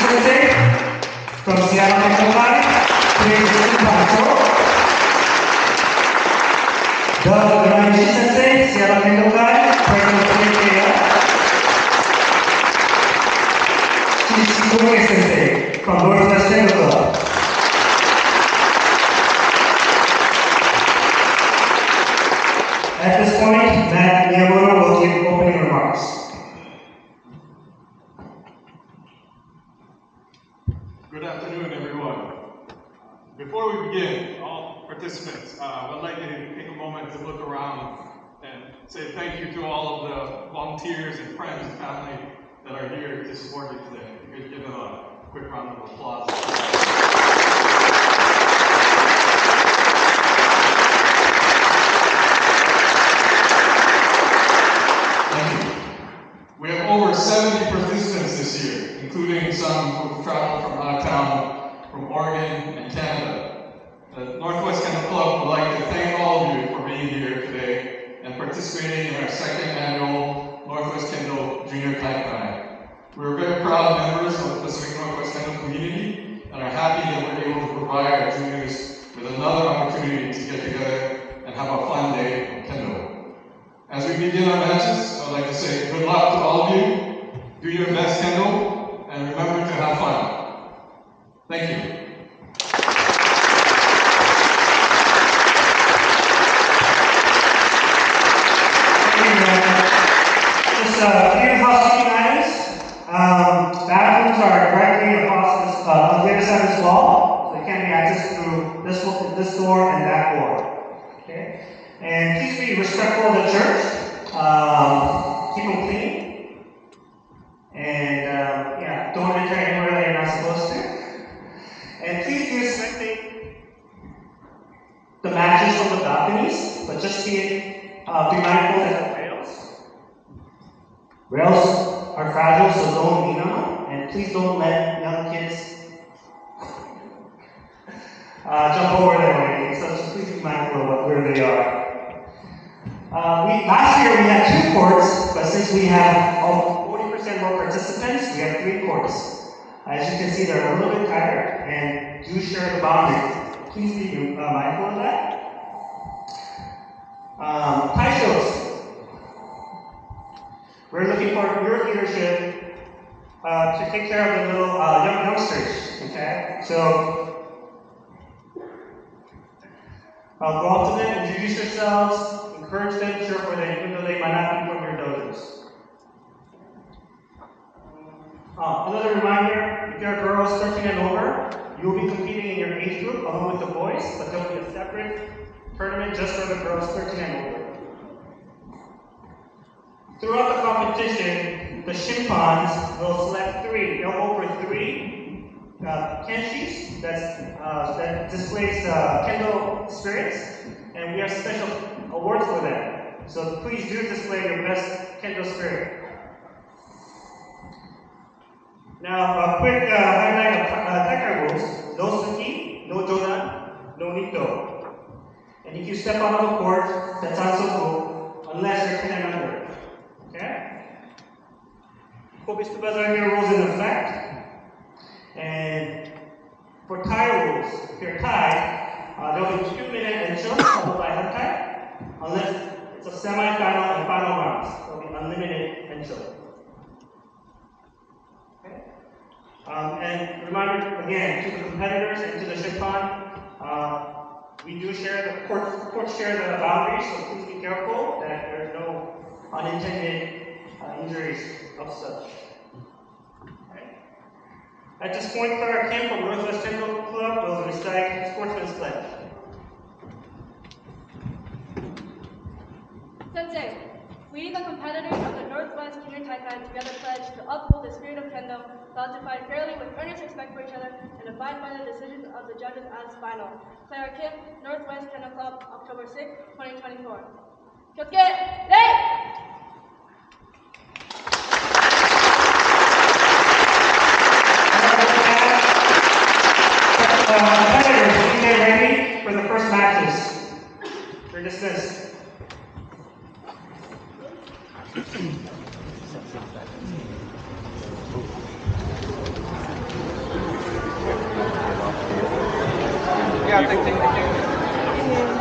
Stevie Sensei from Seattle Metro High, playing the control. Doug Raichi Sensei, Seattle Metro High, playing the KL. Chichi Sensei from Northwest Tango Club. At this point, Matt Miyamoto will give opening remarks. Good afternoon, everyone. Before we begin, all participants, uh, I'd like you to look around and say thank you to all of the volunteers and friends and family that are here to support you today. You could give them a quick round of applause. Thank you. We have over 70 participants this year, including some who've traveled from out of town, from Oregon and Canada. The Northwest Kendo Club would like to thank all of you for being here today and participating in our second annual Northwest Kendo Junior Kite Ride. We're very proud members of the Pacific Northwest Kendo community and are happy that we're able to provide our juniors with another opportunity to get together and have a fun day on Kendo. As we begin our matches, I'd like to say good luck to all of you. Do your best, Kendo, and remember to have fun. Thank you. Thank you, Matt. Just a few housekeeping items. Um, bathrooms are directly across this, uh, on the other side of this wall, so they can be accessed through this, this door and that door. Okay? And please be respectful of the church. Um, keep them clean. And um, yeah, don't enter anywhere that you're not supposed to. And please be respecting the matches from the balconies, but just be uh, be mindful that the rails rails are fragile, so don't lean on them, and please don't let young kids uh, jump over there, anything. So just please be mindful of where they are. Uh, we, last year we had two courts, but since we have oh, 40% more participants, we have three courts. As you can see, they're a little bit tighter and do share the boundaries. Please be uh, mindful of that. Um, tie shows. We're looking for your leadership uh, to take care of the little uh, young youngsters. Okay, so uh, go up to them, introduce yourselves, encourage them, cheer for them, even though they might not be from your dojos. Uh, another reminder: if you're girls 13 and over, you'll be competing in your age group along with the boys, but there'll be a separate tournament just for the girls 13 and over. Throughout the competition, the Shimpans will select three. They'll go for three uh, that's, uh, that displays uh, Kendo spirits, and we have special awards for them. So please do display your best Kendo spirit. Now, a quick uh, highlight of uh, Tekka rules. No tsuki, no jodan, no nito. And if you step out of the court, that's hansoku, unless you're 10 and under. Okay? Kobe Supervisory rules in effect. And for tie you're tied, uh, there'll be two minute encho followed by hantei, unless it's a semi-final and final rounds. There'll be unlimited. Okay? Um, and reminder again to the competitors and to the Shinpan, uh, we do share the court, courts share the boundaries, so please be careful that there's no unintended uh, injuries of such. At this point, Clara Kim from Northwest Kendo Club will recite Sportsman's Pledge. Sensei, we, the competitors of the Northwest Junior Taikai, together pledge to uphold the spirit of kendo, vow to fight fairly with earnest respect for each other, and abide by the decisions of the judges as final. Clara Kim, Northwest Kendo Club, October 6, 2024. Kyosuke, practice. We this. Yeah, thank you.